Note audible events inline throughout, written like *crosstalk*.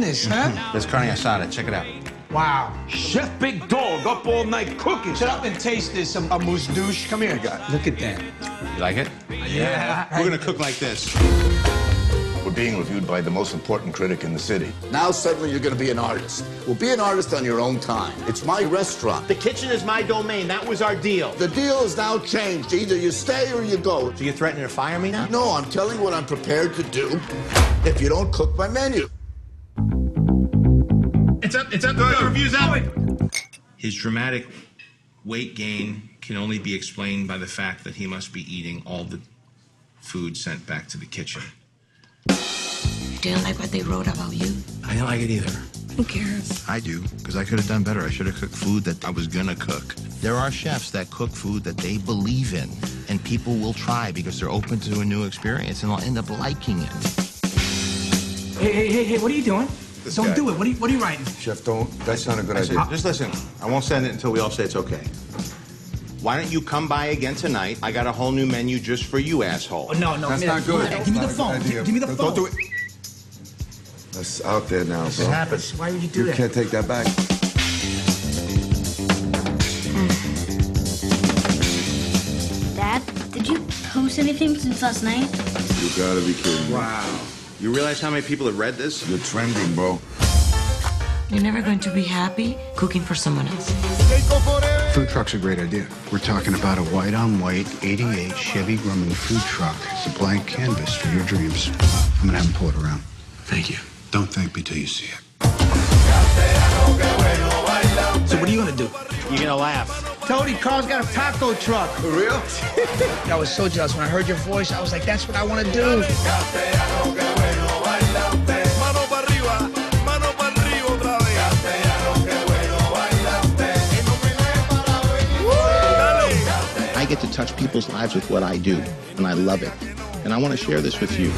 this, huh? *laughs* There's carne asada. Check it out. Wow. Chef Big Dog up all night cooking. Shut up and taste this, um, amuse-bouche. Come here. Look at that. You like it? Yeah. We're gonna cook like this. We're being reviewed by the most important critic in the city. Now suddenly you're going to be an artist. Well, be an artist on your own time. It's my restaurant. The kitchen is my domain. That was our deal. The deal is now changed. Either you stay or you go. So you're threatening to fire me now? No, I'm telling you what I'm prepared to do if you don't cook my menu. It's up. It's up. The review's out. His dramatic weight gain can only be explained by the fact that he must be eating all the food sent back to the kitchen. You didn't like what they wrote about you? I didn't like it either. Who cares? I do, because I could have done better. I should have cooked food that I was gonna cook. There are chefs that cook food that they believe in, and people will try because they're open to a new experience and they'll end up liking it. Hey, hey, hey, hey, what are you doing? This don't guy. do it. What are you, what are you writing? Chef, don't. That's not a good I said, idea. just listen. I won't send it until we all say it's okay. Why don't you come by again tonight? I got a whole new menu just for you, asshole. Oh, no, no. That's give not the- good. Give me the That's not a phone. good. Give me the Don't- phone. Don't do it. That's out there now, bro. It happens. Why would you do You that? can't take that back. Dad, did you post anything since last night? You gotta be kidding me. Wow. You realize how many people have read this? You're trending, bro. You're never going to be happy cooking for someone else. Food truck's a great idea. We're talking about a white on white 88 Chevy Grumman food truck. It's a blank canvas for your dreams. I'm gonna have him pull it around. Thank you. Don't thank me till you see it. So what are you gonna do? You're gonna laugh. Tony, Carl's got a taco truck. For real? *laughs* I was so jealous when I heard your voice. I was like, that's what I want to do. I get to touch people's lives with what I do, and I love it. And I want to share this with you.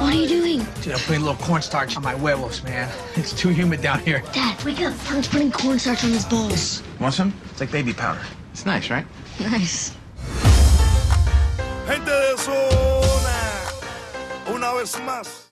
What are you doing? Dude, I'm putting a little cornstarch on my werewolves, man. *laughs* It's too humid down here. Dad, wake up. Frank's putting cornstarch on his balls. Want some? It's like baby powder. It's nice, right? Nice. Gente de zona. Una vez más.